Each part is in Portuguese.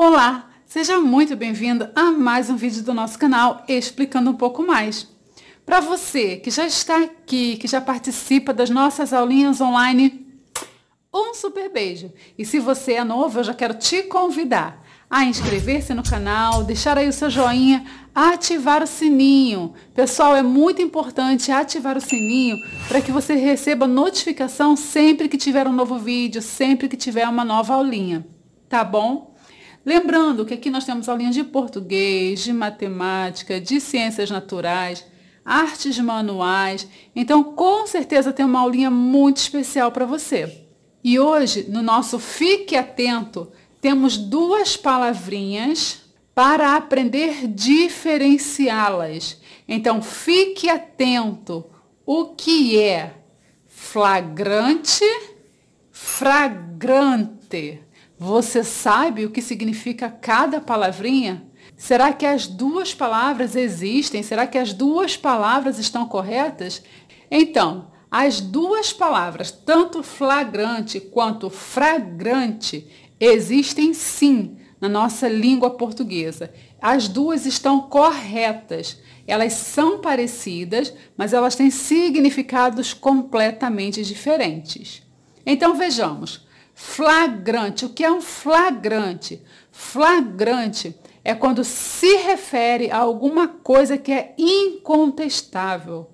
Olá, seja muito bem-vindo a mais um vídeo do nosso canal explicando um pouco mais. Para você que já está aqui, que já participa das nossas aulinhas online, um super beijo. E se você é novo, eu já quero te convidar a inscrever-se no canal, deixar aí o seu joinha, ativar o sininho. Pessoal, é muito importante ativar o sininho para que você receba notificação sempre que tiver um novo vídeo, sempre que tiver uma nova aulinha. Tá bom? Lembrando que aqui nós temos aulinhas de português, de matemática, de ciências naturais, artes manuais. Então, com certeza tem uma aulinha muito especial para você. E hoje, no nosso Fique Atento, temos duas palavrinhas para aprender diferenciá-las. Então, fique atento. O que é flagrante, fragrante? Você sabe o que significa cada palavrinha? Será que as duas palavras existem? Será que as duas palavras estão corretas? Então, as duas palavras, tanto flagrante quanto fragrante, existem sim na nossa língua portuguesa. As duas estão corretas. Elas são parecidas, mas elas têm significados completamente diferentes. Então vejamos. Flagrante. O que é um flagrante? Flagrante é quando se refere a alguma coisa que é incontestável,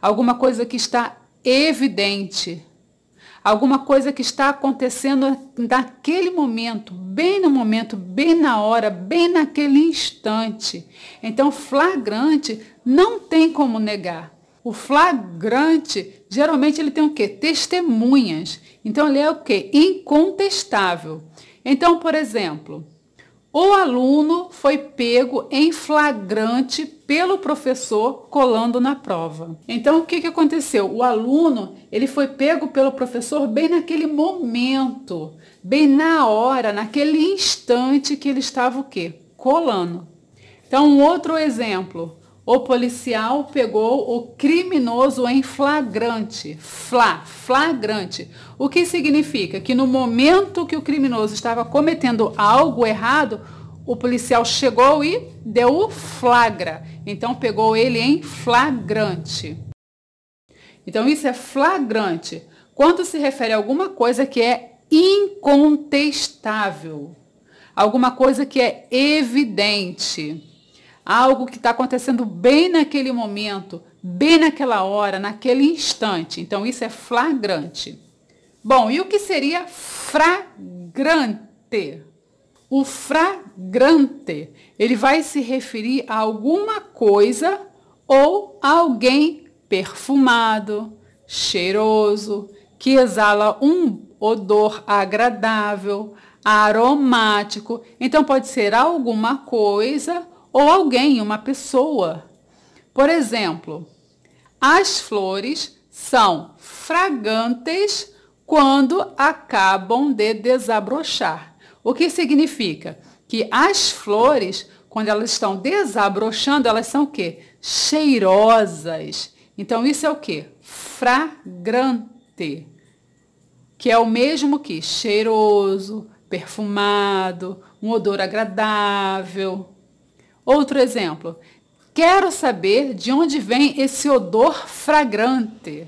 alguma coisa que está evidente, alguma coisa que está acontecendo naquele momento, bem no momento, bem na hora, bem naquele instante. Então, flagrante não tem como negar. O flagrante, geralmente ele tem o quê? Testemunhas. Então ele é o quê? Incontestável. Então, por exemplo, o aluno foi pego em flagrante pelo professor colando na prova. Então, o que, que aconteceu? O aluno ele foi pego pelo professor bem naquele momento, bem na hora, naquele instante que ele estava o quê? Colando. Então, um outro exemplo. O policial pegou o criminoso em flagrante. Fla, flagrante. O que significa que no momento que o criminoso estava cometendo algo errado, o policial chegou e deu o flagra. Então pegou ele em flagrante. Então isso é flagrante. Quando se refere a alguma coisa que é incontestável, alguma coisa que é evidente algo que está acontecendo bem naquele momento, bem naquela hora, naquele instante. Então, isso é flagrante. Bom, e o que seria fragrante? O fragrante, ele vai se referir a alguma coisa ou a alguém perfumado, cheiroso, que exala um odor agradável, aromático. Então pode ser alguma coisa ou alguém, uma pessoa. Por exemplo, as flores são fragantes quando acabam de desabrochar. O que significa? Que as flores, quando elas estão desabrochando, elas são o quê? Cheirosas. Então, isso é o quê? Fragrante. Que é o mesmo que cheiroso, perfumado, um odor agradável. Outro exemplo. Quero saber de onde vem esse odor fragrante.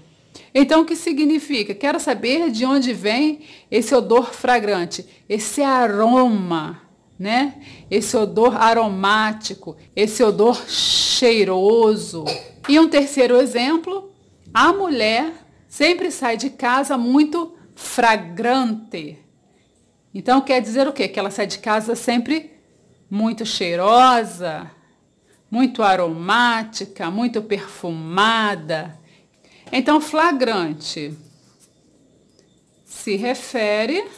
Então, o que significa? Quero saber de onde vem esse odor fragrante, esse aroma, né? Esse odor aromático, esse odor cheiroso. E um terceiro exemplo, a mulher sempre sai de casa muito fragrante. Então, quer dizer o quê? Que ela sai de casa sempre muito cheirosa, muito aromática, muito perfumada. Então, flagrante se refere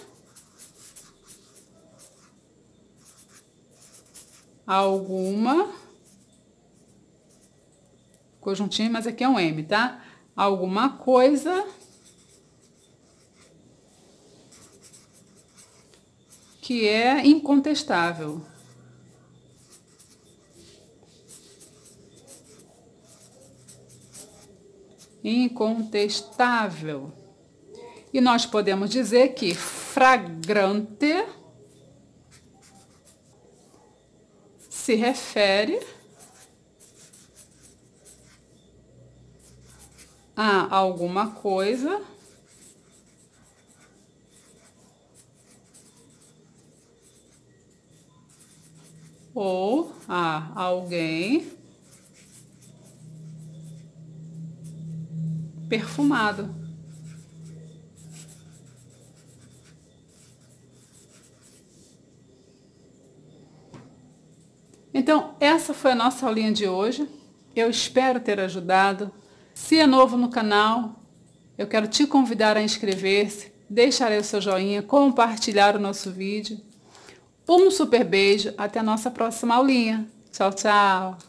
a alguma conjuntinho, mas aqui é um M, tá? Alguma coisa que é incontestável. Incontestável. E nós podemos dizer que fragrante se refere a alguma coisa ou a alguém perfumado. Então, essa foi a nossa aulinha de hoje. Eu espero ter ajudado. Se é novo no canal, eu quero te convidar a inscrever-se, deixar o seu joinha, compartilhar o nosso vídeo. Um super beijo, até a nossa próxima aulinha. Tchau, tchau!